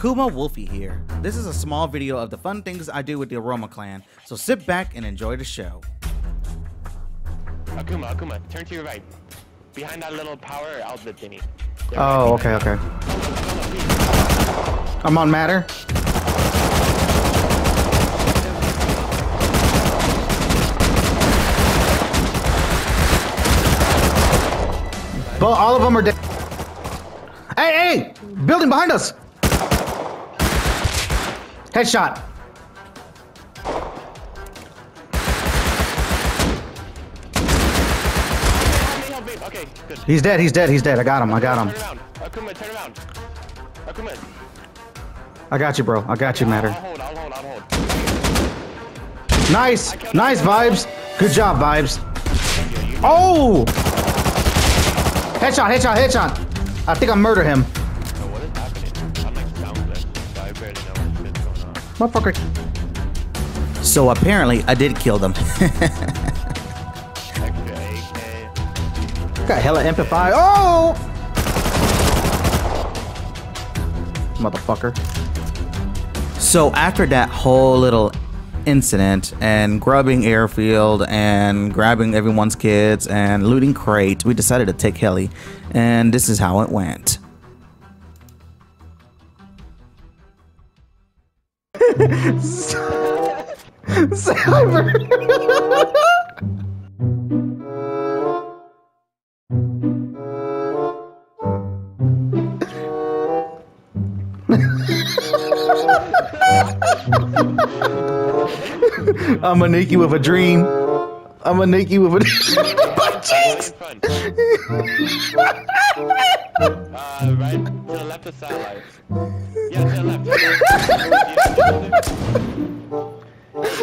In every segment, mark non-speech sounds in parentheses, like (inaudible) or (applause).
Kuma Wolfie here. This is a small video of the fun things I do with the Aroma Clan, so sit back and enjoy the show. Akuma, Akuma, turn to your right. Behind that little power outlet thingy. There, Oh, okay, okay. that. Akuma, please. I'm on matter. But all of them are dead. Hey, hey! Building behind us! Headshot. Help me, help me. Okay. He's dead, he's dead, he's dead. I got him, I got Turn him. around. Akuma, turn around. Akuma. I got you, bro. I got you, I'll matter. hold, I'll hold, I'll hold. Nice! Nice, Vibes! Good job, Vibes. Oh! Headshot, headshot, headshot! I think I murder him. Motherfucker. So apparently, I did kill them. (laughs) Got hella MP5. Oh! Motherfucker. so after that whole little incident and grubbing airfield and grabbing everyone's kids and looting crate, we decided to take heli, and this is how it went. Cyber. I'm a Nikki with a dream. I'm a Nikki with a Having fun. Uh, right to the left of. Yeah. To the left.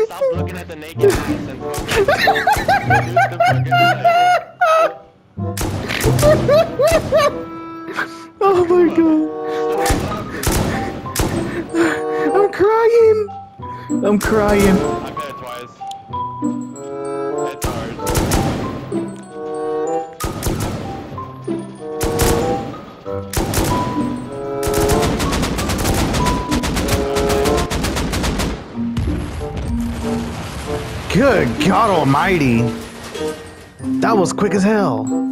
Stop looking at the naked ass and focus. Use the fucking light. Oh my god. I'm crying. I'm crying. I bet it twice. It's hard. Good God Almighty. That was quick as hell.